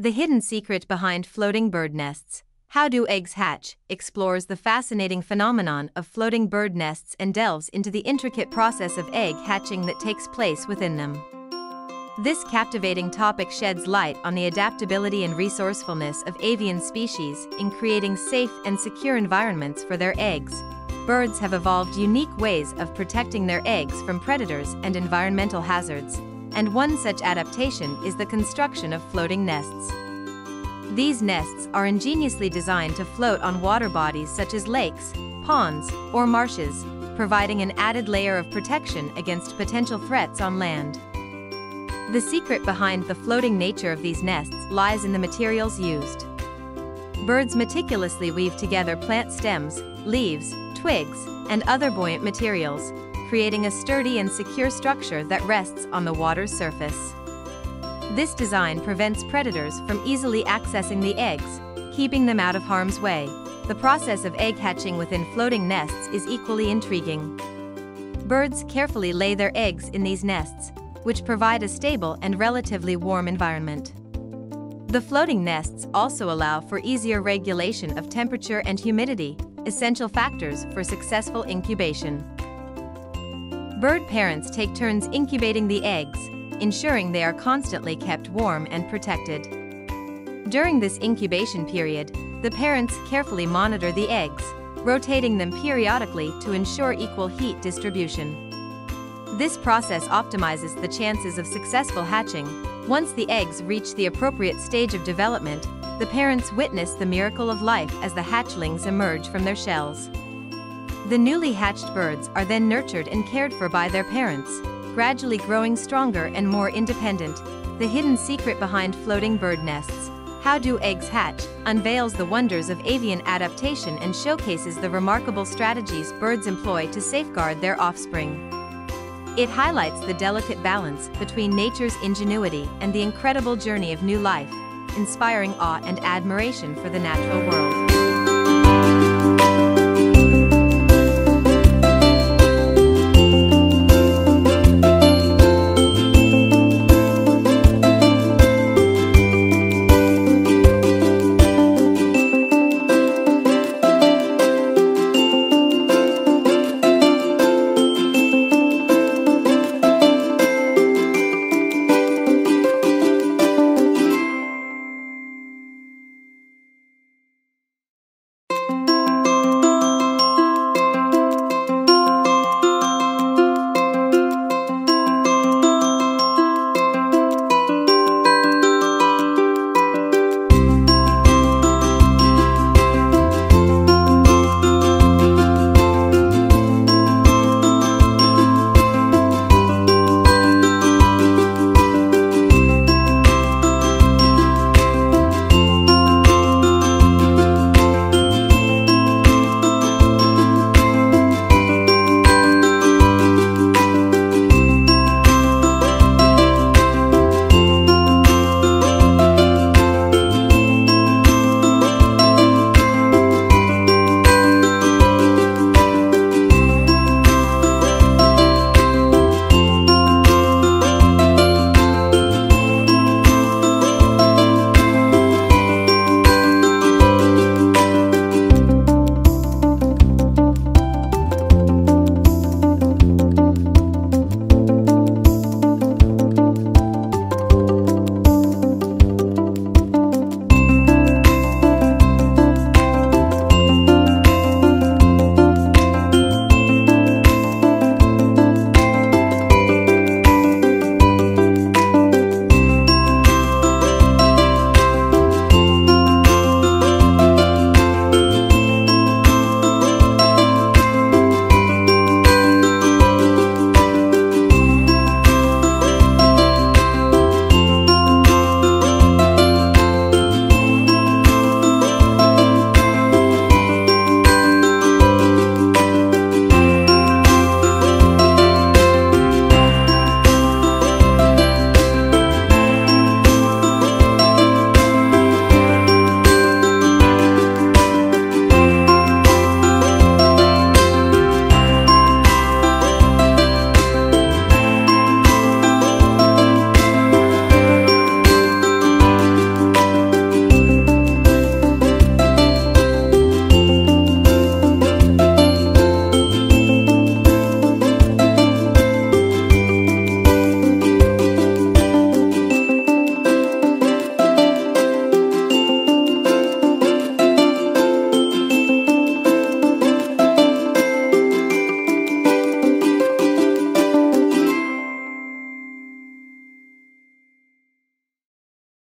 The hidden secret behind floating bird nests. How do eggs hatch? explores the fascinating phenomenon of floating bird nests and delves into the intricate process of egg hatching that takes place within them. This captivating topic sheds light on the adaptability and resourcefulness of avian species in creating safe and secure environments for their eggs. Birds have evolved unique ways of protecting their eggs from predators and environmental hazards and one such adaptation is the construction of floating nests. These nests are ingeniously designed to float on water bodies such as lakes, ponds, or marshes, providing an added layer of protection against potential threats on land. The secret behind the floating nature of these nests lies in the materials used. Birds meticulously weave together plant stems, leaves, twigs, and other buoyant materials, creating a sturdy and secure structure that rests on the water's surface. This design prevents predators from easily accessing the eggs, keeping them out of harm's way. The process of egg hatching within floating nests is equally intriguing. Birds carefully lay their eggs in these nests, which provide a stable and relatively warm environment. The floating nests also allow for easier regulation of temperature and humidity, essential factors for successful incubation. Bird parents take turns incubating the eggs, ensuring they are constantly kept warm and protected. During this incubation period, the parents carefully monitor the eggs, rotating them periodically to ensure equal heat distribution. This process optimizes the chances of successful hatching. Once the eggs reach the appropriate stage of development, the parents witness the miracle of life as the hatchlings emerge from their shells. The newly hatched birds are then nurtured and cared for by their parents, gradually growing stronger and more independent. The hidden secret behind floating bird nests. How do eggs hatch? Unveils the wonders of avian adaptation and showcases the remarkable strategies birds employ to safeguard their offspring. It highlights the delicate balance between nature's ingenuity and the incredible journey of new life, inspiring awe and admiration for the natural world.